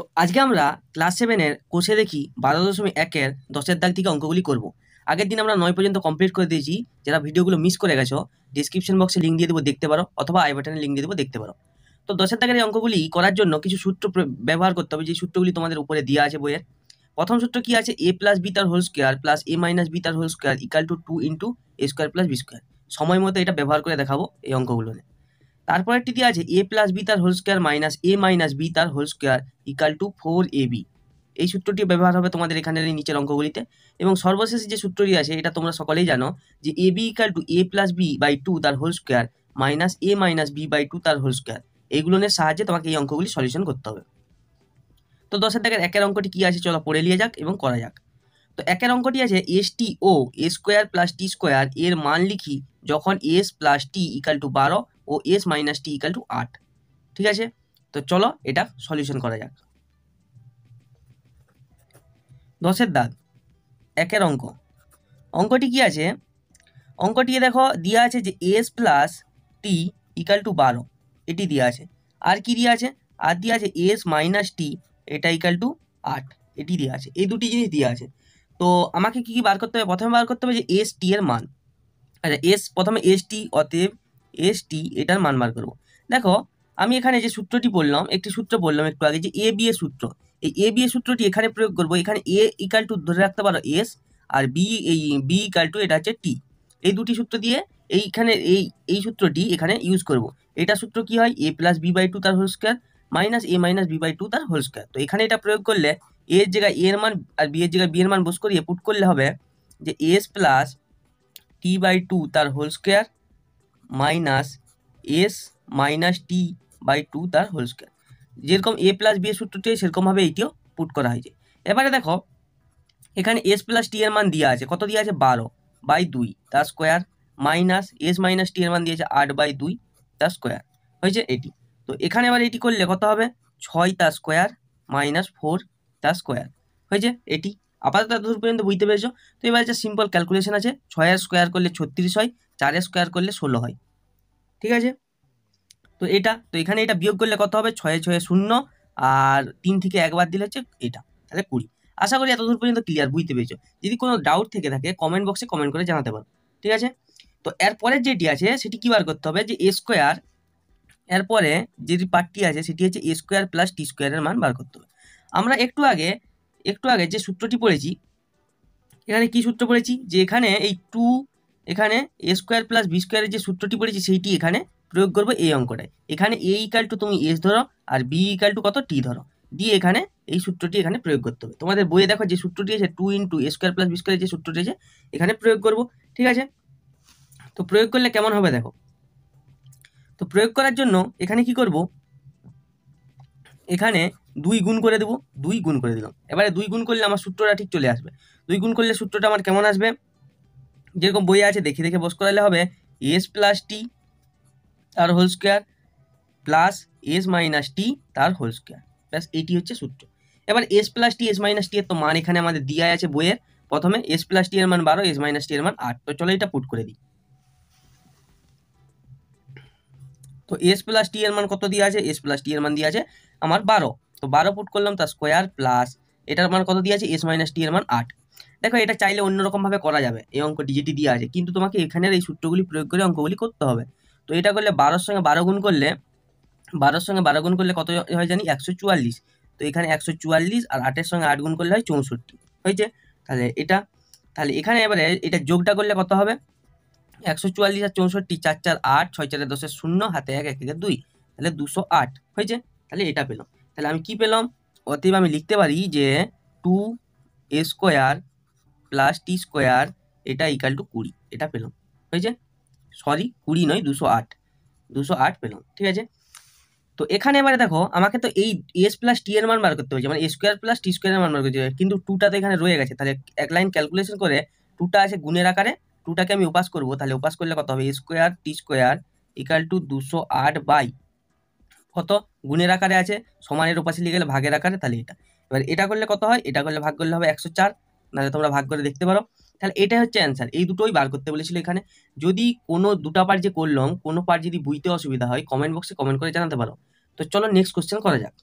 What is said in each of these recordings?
তো আজকে আমরা ক্লাস সেভেনের কোষে দেখি বারো দশমিক একের দশের দাগ থেকে অঙ্কগুলি করব। আগের দিন আমরা নয় পর্যন্ত কমপ্লিট করে দিয়েছি। যারা ভিডিওগুলো মিস করে গেছো ডিসক্রিপশন বক্সে লিঙ্ক দিয়ে দেবো দেখতে পারো, অথবা আই বাটনে লিঙ্ক দিয়ে দেবো দেখতে পারো। তো দশের দাগের এই অঙ্কগুলি করার জন্য কিছু সূত্র ব্যবহার করতে হবে। যে সূত্রগুলি তোমাদের উপরে দেওয়া আছে বইয়ের। প্রথম সূত্র কি আছে? এ প্লাস বি তার whole square plus A minus B তার whole square equal to two into A square plus B square সময় মতো এটা ব্যবহার করে দেখাবো এই অঙ্কগুলো তারপর একটি দিয়ে আছে? এ প্লাস বি তার whole square minus A minus B তার whole square equal to four A B এই সূত্রটি ব্যবহার হবে তোমাদের এখানের এই নিচের অঙ্কগুলিতে। এবং সর্বশেষ যে সূত্রটি আছে, এটা তোমরা সকলেই জানো যে A B equal to A plus B by two তার whole square minus A minus B by two তার হোল স্কোয়ার এইগুলোর সাহায্যে তোমাকে এই অঙ্কগুলি সলিউশন করতে হবে। তো দশের দাগের একের অঙ্কটি কী আছে চলো পড়ে নিয়ে যাক এবং করা যাক। তো একের অঙ্কটি আছে S T O A square plus T square এর মান লিখি যখন S plus T equal to বারো ও S minus T equal to আট। ঠিক আছে? তো চলো এটা সলিউশন করা যাক। দশের দাগ একের অঙ্ক। অঙ্কটি কি আছে? অঙ্কটি দেখো দেওয়া আছে যে S plus T equal to বারো। এটি দেওয়া আছে। আর কি দেওয়া আছে? আর দেওয়া আছে এস মাইনাস টি এটা ইকাল টু আট। এটি দেওয়া আছে। এই দুটি জিনিস দেওয়া আছে। তো আমাকে কি কি বার করতে হবে? প্রথমে বার করতে হবে যে এস টি এর মান। আচ্ছা এস প্রথমে এস টি অতএব এস টি এটার মান বার করব। দেখো, আমি এখানে যে সূত্রটি বললাম, একটি সূত্র বললাম একটু আগে, যে এ বি এর সূত্র। এই এ বি এর সূত্রটি এখানে প্রয়োগ করব। এখানে এ ইকাল টু ধরে রাখতে পারো এস আর বি এই বি ইকাল টু এটা হচ্ছে টি এই দুটি সূত্র দিয়ে এইখানে এই এই সূত্রটি এখানে ইউজ করব। এটা সূত্র কি হয়? A plus B by two তার whole square minus A minus B by two তার হোল স্কোয়ার তো এখানে এটা প্রয়োগ করলে এ এর জায়গায় এ এর মান আর বি এর জায়গায় বি এর মান বস করিয়ে পুট করলে হবে যে S plus T by two তার whole square minus S minus T by two তার হোল স্কোয়ার যেরকম এ প্লাস বি এর সূত্রটি সেরকমভাবে এইটিও পুট করা হয়েছে। এবারে দেখো, এখানে এস প্লাস টি এর মান দেওয়া আছে, কত দেওয়া আছে? বারো বাই দুই তার square minus S minus T এর মান দিয়েছে আট বাই দুই তার স্কোয়ার হয়েছে এটি তো এখানে এবার এটি করলে কত হবে? ছয় তার স্কোয়ার মাইনাস ফোর তার স্কোয়ার হয়েছে এটি আপাতত দূর পর্যন্ত বুঝতে পেরেছ? তো এবার যে সিম্পল ক্যালকুলেশন আছে। ছয়ের স্কোয়ার করলে ছত্রিশ হয়, চারের স্কোয়ার করলে ষোলো হয়। ঠিক আছে? তো এটা, তো এখানে এটা বিয়োগ করলে কত হবে? ছয়ে ছয়ে, শূন্য, আর তিন থেকে একবার দিলে হচ্ছে এটা, তাহলে কুড়ি। আশা করি এত দূর পর্যন্ত ক্লিয়ার বুঝতে পেরেছ? যদি কোনো ডাউট থেকে থাকে কমেন্ট বক্সে কমেন্ট করে জানাতে পারো, ঠিক আছে? তো এরপরের যেটি আছে, সেটি কী বার করতে হবে? যে এ স্কোয়ার এরপরে যেটি পার্টটি আছে, সেটি হচ্ছে এ স্কোয়ার প্লাস টি স্কোয়ারের মান বার করতে হবে। আমরা একটু আগে একটু আগে যে সূত্রটি পড়েছি, এখানে কি সূত্র পড়েছি? যে এখানে এই টু এখানে এ স্কোয়ার প্লাস বি স্কোয়ারের যে সূত্রটি পড়েছি, সেইটি এখানে প্রয়োগ করব এই অঙ্কটায়। এখানে এ ইকাল টু তুমি এস ধরো, আর বি ইকাল টু কত? টি ধরো। দিয়ে এখানে এই সূত্রটি এখানে প্রয়োগ করতে হবে। তোমাদের বইয়ে দেখো যে সূত্রটি আছে two into A square plus B স্কোয়ারের যে সূত্রটি আছে, এখানে প্রয়োগ করব। ঠিক আছে? তো প্রয়োগ করলে কেমন হবে দেখো? তো প্রয়োগ করার জন্য এখানে কি করব? এখানে দুই গুণ করে দেবো, দুই গুণ করে দিলাম। এবারে দুই গুণ করলে আমার সূত্রটা ঠিক চলে আসবে। দুই গুণ করলে সূত্রটা আমার কেমন আসবে? যেরকম বইয়ে আছে, দেখে দেখে বস করালে হবে এস প্লাস টি তার whole square plus S minus T তার হোল স্কোয়ার ব্যাস এইটি হচ্ছে সূত্র। এবার S plus T S minus T এর তো মান এখানে আমাদের দেওয়া আছে বইয়ের। প্রথমে এস প্লাস টি এর মান বারো এস মাইনাস টি এর মান আট। তো চলো এটা পুট করে দিই। তো এস প্লাস টি এর মান কত দিয়ে আছে? এস প্লাস টি এর মান দিয়ে আছে আমার বারো। তো বারো পুট করলাম, তার স্কোয়ার প্লাস এটার মান কত দিয়ে আছে? এস মাইনাস টি এর মান আট। দেখো, এটা চাইলে অন্যরকমভাবে করা যাবে। এই অঙ্কটি যেটি দিয়ে আছে। কিন্তু তোমাকে এখানের এই সূত্রগুলি প্রয়োগ করে অঙ্কগুলি করতে হবে। তো এটা করলে বারোর সঙ্গে বারো গুণ করলে, বারোর সঙ্গে বারো গুণ করলে কত হয় জানি? একশো চুয়াল্লিশ। তো এখানে একশো চুয়াল্লিশ আর আটের সঙ্গে আট গুণ করলে হয় চৌষট্টি। হয়েছে? তাহলে এটা, তাহলে এখানে এবারে এটা যোগটা করলে কত হবে? একশো চুয়াল্লিশ আর চৌষট্টি, চার চার আট, ছয় চারে দশের শূন্য, হাতে এক এক একে দুই। তাহলে দুশো আট। হয়েছে? তাহলে এটা পেলাম। তাহলে আমি কি পেলাম? অতএব আমি লিখতে পারি যে two A square plus T square এটা ইকাল টু কুড়ি, এটা পেলাম, হয়েছে? সরি কুড়ি নয়, দুশো আট দুশো আট পেলাম, ঠিক আছে? তো এখানে এবারে দেখো, আমাকে তো এই এস প্লাস টি এর মান বার করতে হয়েছে মানে স্কোয়ার প্লাস টি স্কোয়ারের মান বার করতে হবে কিন্তু টুটা তো এখানে রয়ে গেছে, তাহলে এক লাইন ক্যালকুলেশন করে টুটা আছে গুণের আকারে টুটাকে আমি উপাস করব, তাহলে উপাস করলে কত হবে? A square T square equal to দুশো আট বাই কত? গুণের আকারে আছে, সমানের উপাসে লিখে গেলে ভাগের আকারে, তাহলে এটা। এবার এটা করলে কত হয়? এটা করলে ভাগ করলে হবে একশো চার নাহলে তোমরা ভাগ করে দেখতে পারো। তাহলে এটাই হচ্ছে অ্যান্সার এই দুটোই বার করতে বলেছিল এখানে। যদি কোনো দুটা পার্ট যে করলাম, কোনো পার্ট যদি বুঝতে অসুবিধা হয় কমেন্ট বক্সে কমেন্ট করে জানাতে পারো। তো চলো নেক্সট কোশ্চেন করা যাক।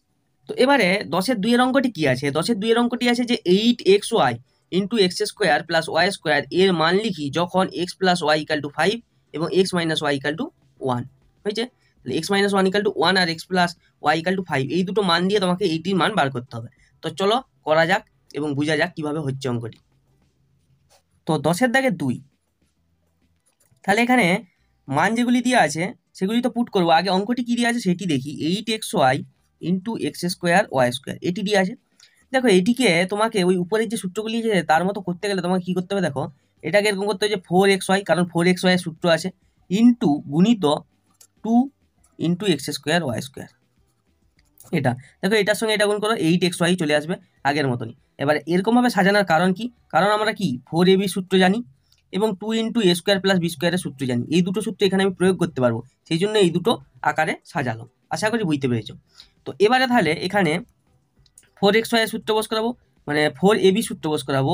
তো এবারে দশের দুইয়ের অঙ্কটি কি আছে? দশের দুইয়ের অঙ্কটি আছে যে eight X Y into X square plus Y square এর মান লিখি যখন X plus Y equal to five এবং X minus Y equal to one হয়েছে? তাহলে X minus one equal to one R X plus Y equal to five এই দুটো মান দিয়ে তোমাকে এইটির মান বার করতে হবে। তো চলো করা যাক। এবং বোঝা যাক কীভাবে হচ্ছে অঙ্কটি। তো দশের দাগে দুই। তাহলে এখানে মান যেগুলি দিয়ে আছে, সেগুলি তো পুট করব। আগে অঙ্কটি কী দিয়ে আছে সেটি দেখি। Eight X Y into X square Y square এটি দিয়ে আছে। দেখো, এটিকে তোমাকে ওই উপরের যে সূত্রগুলি আছে, তার মতো করতে গেলে তোমাকে কী করতে হবে দেখো, এটাকে এরকম করতে হবে যে ফোর এক্স ওয়াই, কারণ ফোর এক্স ওয়াই সূত্র আছে। ইন্টু গুণিত two into X square Y square এটা। দেখো, এটার সঙ্গে এটা গুণ করো এইট এক্স ওয়াই চলে আসবে আগের মতনই। এবার এরকমভাবে সাজানোর কারণ কি? কারণ আমরা কি? ফোর এ বি সূত্র জানি এবং two into A square plus B স্কোয়ারের সূত্র জানি। এই দুটো সূত্র এখানে আমি প্রয়োগ করতে পারব। সেই জন্য এই দুটো আকারে সাজালো আশা করি বুঝতে পেরেছ। তো এবারে তাহলে এখানে ফোর এক্স ওয়াইয়ের সূত্র বস করাবো। মানে ফোর এ বি সূত্র বস করাবো।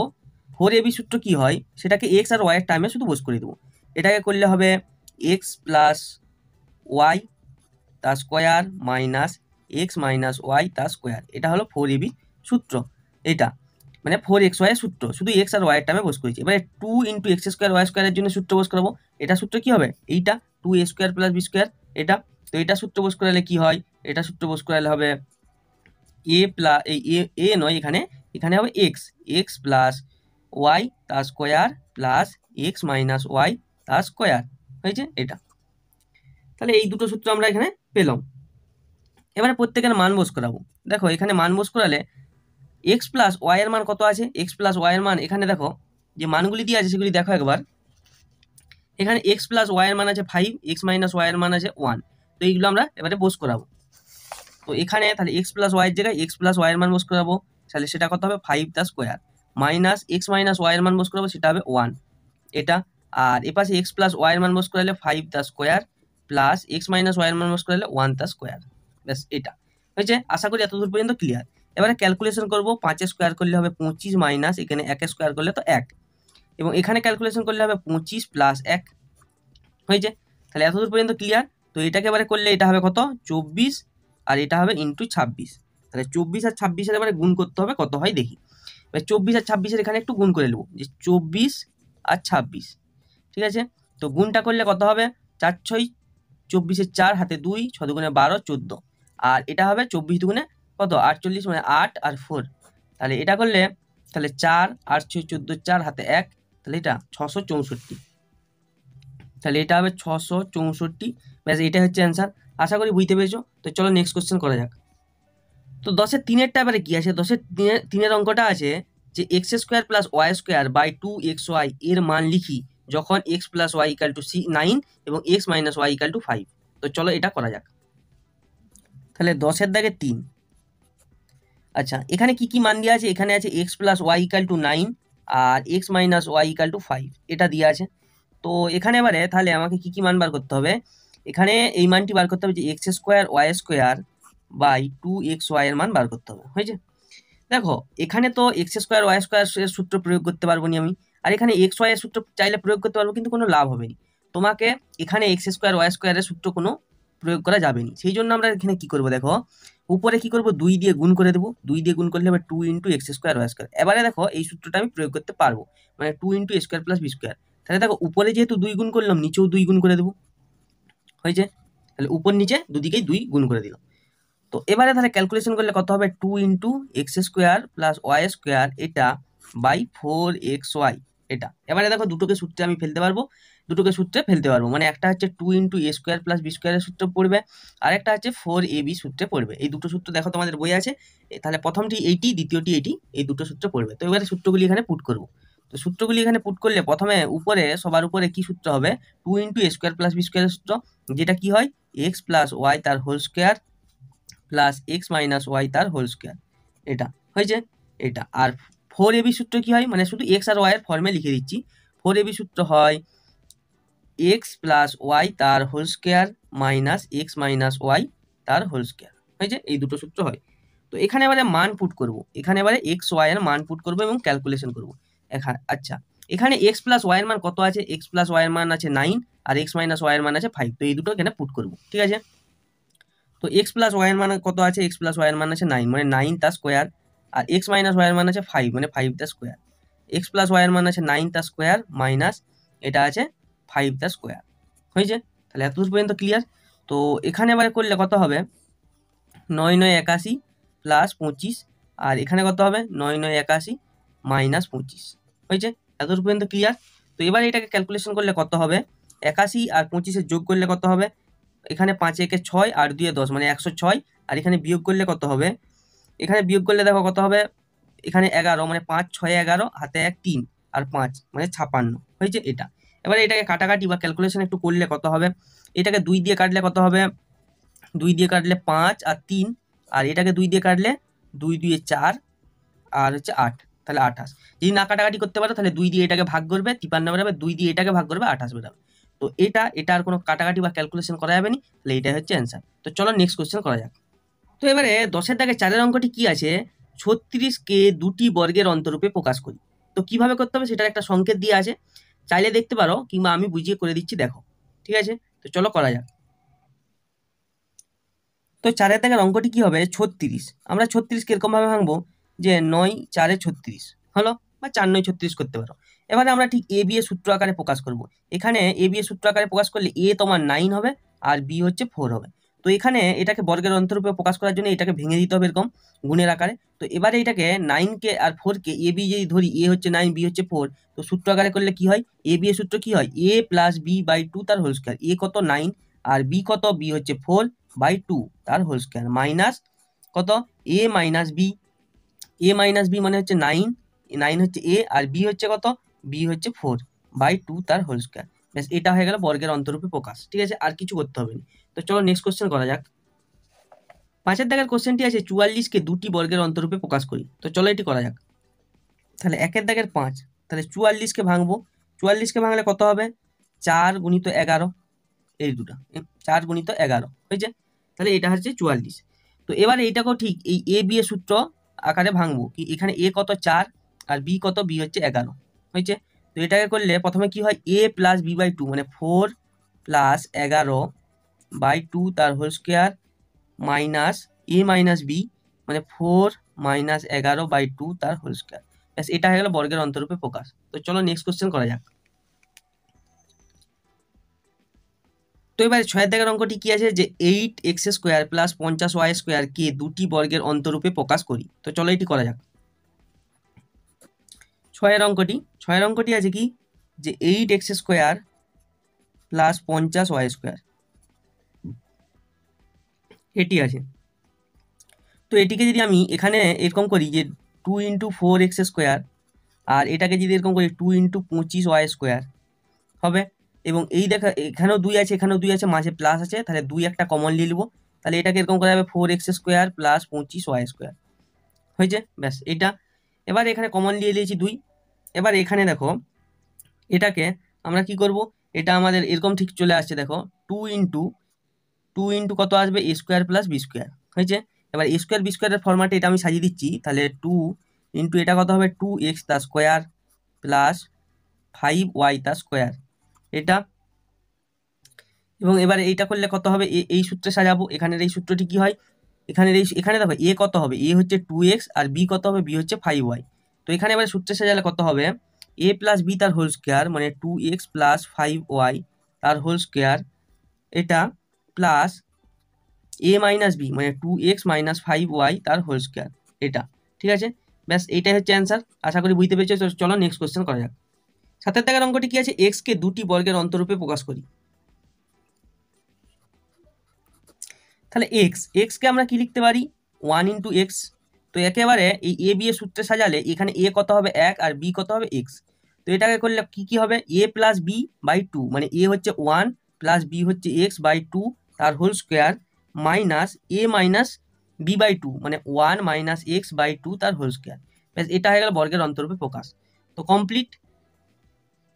ফোর এ বি সূত্র কী হয়? সেটাকে এক্স আর ওয়াইয়ের টাইমে শুধু বস করে দেবো। এটাকে করলে হবে এক্স প্লাস ওয়াই তার square minus X minus Y তার স্কোয়ার এটা হলো ফোর এবি সূত্র। এটা মানে ফোর এক্স ওয়াই সূত্র। শুধু এক্স আর ওয়াইয়ের টাইমে বস করেছি। এবারে two into X square Y স্কোয়ারের জন্য সূত্র বস করাবো। এটা সূত্র কী হবে? এইটা two A square plus B square এটা, তো এটা সূত্র বস করালে কী হয়? এটা সূত্র বস করালে হবে এ প্লাস এই এ নয়, এখানে এখানে হবে এক্স এক্স প্লাস ওয়াই তার square plus X minus Y তার স্কোয়ার হয়েছে? এটা। তাহলে এই দুটো সূত্র আমরা এখানে পেলাম। এবারে প্রত্যেকের মান বোস করাবো। দেখো, এখানে মান বোস করালে এক্স প্লাস ওয়াইয়ের মান কত আছে? এক্স প্লাস ওয়াইয়ের মান এখানে দেখো, যে মানগুলি দিয়ে আছে সেগুলি দেখো একবার। এখানে এক্স প্লাস ওয়াইয়ের মান আছে ফাইভ এক্স মাইনাস ওয়াইয়ের মান আছে ওয়ান তো এইগুলো আমরা এবারে বোস করাবো। তো এখানে তাহলে এক্স প্লাস ওয়াইয়ের জায়গায় এক্স প্লাস ওয়াইয়ের মান বোস করাবো। তাহলে সেটা কত হবে? Five the square minus X minus ওয়াইয়ের মান বোস করাবো, সেটা হবে ওয়ান এটা, আর এপাশে এক্স প্লাস ওয়াইয়ের মান বোস করালে five the square plus X minus ওয়াইয়ের মান বোস করালে ওয়ান দ্য স্কোয়ার ব্যাস, এটা। হয়েছে? আশা করি এতদূর পর্যন্ত ক্লিয়ার এবারে ক্যালকুলেশন করব পাঁচের স্কোয়ার করলে হবে পঁচিশ মাইনাস এখানে একের স্কোয়ার করলে তো এক। এবং এখানে ক্যালকুলেশন করলে হবে পঁচিশ প্লাস এক। হয়েছে? তাহলে এতদূর পর্যন্ত ক্লিয়ার তো এটাকে এবারে করলে এটা হবে কত? চব্বিশ। আর এটা হবে ইন্টু ছাব্বিশ। তাহলে চব্বিশ আর ছাব্বিশের এবারে গুণ করতে হবে, কত হয় দেখি। এবার চব্বিশ আর ছাব্বিশের এখানে একটু গুণ করে নেব, যে চব্বিশ আর ছাব্বিশ। ঠিক আছে? তো গুণটা করলে কত হবে? চার ছয়, চব্বিশের চার, হাতে দুই ছ দুগুণে বারো, চোদ্দ। আর এটা হবে চব্বিশ দুগুণে কত? আটচল্লিশ মানে আট আর ফোর তাহলে এটা করলে, তাহলে চার আট ছয় চোদ্দ, চার হাতে এক, তাহলে এটা ছশো চৌষট্টি। তাহলে এটা হবে ছশো চৌষট্টি। ব্যাস এটা হচ্ছে অ্যান্সার আশা করি বুঝতে পেরেছ? তো চলো নেক্সট কোশ্চেন করা যাক। তো দশের তিনেরটা এবারে কী আছে? দশের তিনের তিনের অঙ্কটা আছে যে X square plus Y square by two X Y এর মান লিখি যখন X plus Y equal to C nine এবং X minus Y equal to five তো চলো এটা করা যাক। তাহলে দশের দাগে তিন। আচ্ছা এখানে কি কি মান দেওয়া আছে? এখানে আছে X plus Y equal to nine R X minus Y equal to five এটা দেওয়া আছে। তো এখানে এবারে তাহলে আমাকে কি কি মান বার করতে হবে? এখানে এই মানটি বার করতে হবে যে X square Y square by two X Y এর মান বার করতে হবে। হয়েছে? দেখো, এখানে তো এক্স স্কোয়ার ওয়াই স্কোয়ার সূত্র প্রয়োগ করতে পারব নি আমি। আর এখানে এক্স ওয়াই এর সূত্র চাইলে প্রয়োগ করতে পারব, কিন্তু কোনো লাভ হবে না। তোমাকে এখানে এক্স স্কোয়ার ওয়াই স্কোয়ারের সূত্র কোনো প্রয়োগ করা যাবে না সেই জন্য আমরা এখানে কি করব দেখো, উপরে কি করব? দুই দিয়ে গুণ করে দেবো। দুই দিয়ে গুণ করলে হবে two into X square Y square এবারে দেখো, এই সূত্রটা আমি প্রয়োগ করতে পারব। মানে two into square plus B square তাহলে দেখো, উপরে যেহেতু দুই গুণ করলাম, নিচেও দুই গুণ করে দেবো। হয়েছে? তাহলে উপর নিচে দুদিকেই দুই গুণ করে দিল তো এবারে তাহলে ক্যালকুলেশন করলে কত হবে? Two into X square plus Y square এটা বাই ফোর এক্স ওয়াই এটা। এবারে দেখো, দুটোকে সূত্রে আমি ফেলতে পারব। দুটোকে সূত্রে ফেলতে পারব। মানে একটা হচ্ছে two into A square plus B স্কোয়ারের সূত্র পড়বে, আর একটা হচ্ছে ফোর এ বি সূত্রে পড়বে। এই দুটো সূত্র দেখো তোমাদের বই আছে তাহলে প্রথমটি এইটি দ্বিতীয়টি এইটি এই দুটো সূত্র পড়বে। তো এবারে সূত্রগুলি এখানে পুট করব। তো সূত্রগুলি এখানে পুট করলে প্রথমে উপরে, সবার উপরে কি সূত্র হবে? Two into A square plus B স্কোয়ারের সূত্র, যেটা কি হয়? এক্স প্লাস ওয়াই তার whole square plus X minus Y তার হোল স্কোয়ার এটা, হয়েছে? এটা। আর ফোর এবি সূত্র কি হয়? মানে শুধু এক্স আর ওয়াইয়ের ফর্মে লিখে দিচ্ছি। ফোর এবি সূত্র হয় এক্স প্লাস ওয়াই তার whole square minus X minus Y তার হোল স্কোয়ার হয়েছে এই দুটো সূত্র হয়। তো এখানে এবারে মান পুট করব। এখানে এবারে এক্স ওয়াই এর মান পুট করব এবং ক্যালকুলেশন করব। এখানে আচ্ছা এখানে এক্স প্লাস ওয়াই এর মান কত আছে? এক্স প্লাস ওয়াই এর মান আছে নাইন আর এক্স মাইনাস ওয়াই এর মান আছে ফাইভ তো এই দুটো এখানে পুট করব, ঠিক আছে? তো এক্স প্লাস ওয়াইয়ের মান কত আছে? এক্স প্লাস ওয়াইয়ের মান আছে নাইন মানে নাইন তার স্কোয়ার আর এক্স মাইনাস ওয়াইয়ের মান আছে ফাইভ মানে ফাইভ তার স্কোয়ার এক্স প্লাস ওয়াইয়ের মান আছে নাইন তার স্কোয়ার মাইনাস এটা আছে ফাইভ তার স্কোয়ার হয়েছে? তাহলে এত পর্যন্ত ক্লিয়ার তো এখানে এবারে করলে কত হবে? নয় নয় একাশি প্লাস পঁচিশ, আর এখানে কত হবে? নয় নয় একাশি মাইনাস পঁচিশ, হয়েছে? এত পর্যন্ত ক্লিয়ার তো এবার এটাকে ক্যালকুলেশন করলে কত হবে? একাশি আর পঁচিশের যোগ করলে কত হবে? এখানে পাঁচ একে ছয় আর দুয়ে দশ মানে একশো ছয়, আর এখানে বিয়োগ করলে কত হবে? এখানে বিয়োগ করলে দেখো কত হবে? এখানে এগারো মানে পাঁচ, ছয়, এগারো, হাতে এক, তিন, আর পাঁচ মানে ছাপান্ন, হয়েছে এটা। এবারে এটাকে কাটাকাটি বা ক্যালকুলেশন একটু করলে কত হবে? এটাকে দুই দিয়ে কাটলে কত হবে? দুই দিয়ে কাটলে পাঁচ আর তিন, আর এটাকে দুই দিয়ে কাটলে দুই দুয়ে চার, আর হচ্ছে আট, তাহলে আঠাশ। যদি না কাটাকাটি করতে পারো, তাহলে দুই দিয়ে এটাকে ভাগ করবে, তিপান্ন বেরোবে দুই দিয়ে এটাকে ভাগ করবে, আঠাশ বেরোবে তো এটা এটা আর কোনো কাটাকাটি বা ক্যালকুলেশন করা যাবে না, তাহলে এটাই হচ্ছে অ্যান্সার তো চলো নেক্সট কোয়েশ্চেন করা যাক। তো এবারে দশের দাগে চারের অঙ্কটি কি আছে? ছত্রিশকে দুটি বর্গের অন্তরূপে প্রকাশ করি। তো কীভাবে করতে হবে? সেটার একটা সংকেত দিয়ে আছে। চাইলে দেখতে পারো, কিংবা আমি বুঝিয়ে করে দিচ্ছি, দেখো। ঠিক আছে? তো চলো করা যাক। তো চারের দাগের অঙ্কটি কি হবে? ছত্রিশ। আমরা ছত্রিশ কিরকমভাবে ভাঙবো যে নয়, চারে ছত্রিশ। হলো? বা চার, নয়, ছত্রিশ করতে পারো। এবারে আমরা ঠিক এ, বি এ সূত্র আকারে প্রকাশ করব। এখানে এ, বি এ সূত্র আকারে প্রকাশ করলে এ তোমার নাইন হবে, আর বি হচ্ছে ফোর হবে। তো এখানে এটাকে বর্গের অন্তরূপে প্রকাশ করার জন্য এটাকে ভেঙে দিতে হবে এরকম গুণের আকারে। তো এবারে এটাকে নাইনকে আর ফোরকে এ বি যদি ধরি এ হচ্ছে নাইন বি হচ্ছে ফোর তো সূত্র আকারে করলে কি হয়? এ বি এ সূত্র কি হয়? A plus B by two তার হোল স্কোয়ার এ কত নাইন আর বি কত বি হচ্ছে ফোর বাই টু তার হোল স্কোয়ার মাইনাস কত? A minus B A minus B মানে হচ্ছে নাইন নাইন হচ্ছে এ আর বি হচ্ছে কত? বি হচ্ছে ফোর বাই টু তার হোল স্কোয়ার ব্যাস, এটা হয়ে গেল বর্গের অন্তরূপে প্রকাশ, ঠিক আছে? আর কিছু করতে হবে না। তো চলো নেক্সট কোশ্চেন করা যাক। পাঁচের দাগের কোশ্চেনটি আছে চুয়াল্লিশকে দুটি বর্গের অন্তরূপে প্রকাশ করি। তো চলো এটি করা যাক। তাহলে একের দাগের পাঁচ, তাহলে চুয়াল্লিশকে ভাঙবো। চুয়াল্লিশকে ভাঙলে কত হবে? চার গুণিত এগারো, এই দুটো চার গুণিত এগারো, হয়েছে? তাহলে এটা হচ্ছে চুয়াল্লিশ। তো এবার এইটাকেও ঠিক এই এ বি এ সূত্র আকারে ভাঙবো। কি এখানে এ কত চার, আর বি কত বি হচ্ছে এগারো, হয়েছে? তো এটাকে করলে প্রথমে কি হয়? A plus B by two মানে ফোর প্লাস এগারো বাই টু তার whole square minus A minus B মানে ফোর মাইনাস এগারো বাই টু তার হোল স্কোয়ার ব্যাস, এটা হয়ে গেল বর্গের অন্তরূপে প্রকাশ। তো চলো নেক্সট কোশ্চেন করা যাক। তো এবারে ছয়ের দাগের অঙ্কটি কি আছে? যে এইট এক্স স্কোয়ার প্লাস পঞ্চাশ ওয়াই স্কোয়ার কে দুটি বর্গের অন্তরূপে প্রকাশ করি। তো চলো এটি করা যাক। ছয়ের অঙ্কটি ছয়ের অঙ্কটি আছে কি? যে এইট এক্স স্কোয়ার প্লাস পঞ্চাশ ওয়াই স্কোয়ার। এটি আছে। তো এটিকে যদি আমি এখানে এরকম করি যে two into four X square, আর এটাকে যদি এরকম করি টু ইন্টু পঁচিশ ওয়াই স্কোয়ার, হবে? এবং এই দেখা, এখানেও দুই আছে, এখানেও দুই আছে, মাঝে প্লাস আছে, তাহলে দুই একটা কমন নিয়ে নেব। তাহলে এটাকে এরকম করা যাবে ফোর এক্স স্কোয়ার প্লাস পঁচিশ ওয়াই স্কোয়ার। হয়েছে? ব্যাস এটা এবার এখানে কমন নিয়ে নিয়েছি দুই। এবার এখানে দেখো, এটাকে আমরা কি করব? এটা আমাদের এরকম ঠিক চলে আসছে, দেখো টু ইন্টু টু ইন্টু কত আসবে? A square plus B square হয়েছে? এবার এ স্কোয়ার বি স্কোয়ারের ফর্মাটে এটা আমি সাজিয়ে দিচ্ছি, তাহলে টু ইন্টু এটা কত হবে? টু এক্স তার স্কোয়ার প্লাস ফাইভ ওয়াই তার স্কোয়ার এটা। এবং এবার এইটা করলে কত হবে? এই সূত্রে সাজাবো, এখানের এই সূত্রটি কি হয়? এখানের এই এখানে দেখো এ কত হবে? এ হচ্ছে টু এক্স আর বি কত হবে? বি হচ্ছে ফাইভ ওয়াই তো এখানে এবার সূত্রে সাজালে কত হবে? এ প্লাস বি তার হোল স্কোয়ার মানে two X plus five Y তার হোল স্কোয়ার এটা প্লাস এ মাইনাস বি মানে two X minus five Y তার হোল স্কোয়ার এটা। ঠিক আছে? ব্যাস, এইটাই হচ্ছে অ্যান্সার আশা করি বুঝতে পেরেছ। চলো নেক্সট কোয়েশ্চেন করা যাক। সাতের টাকার অঙ্কটি কী আছে? এক্সকে দুটি বর্গের অন্তরূপে প্রকাশ করি। তাহলে এক্স এক্সকে আমরা কি লিখতে পারি? ওয়ান ইন্টু এক্স তো একেবারে এই এ বি এ সূত্রে সাজালে এখানে এ কত হবে? এক, আর বি কত হবে? এক্স তো এটাকে করলে কি কি হবে? A plus B by two মানে এ হচ্ছে ওয়ান প্লাস বি হচ্ছে এক্স বাই টু তার whole square minus A minus B by two মানে one minus X by two তার হোল স্কোয়ার ব্যাস, এটা হয়ে গেল বর্গের অন্তরূপে প্রকাশ। তো কমপ্লিট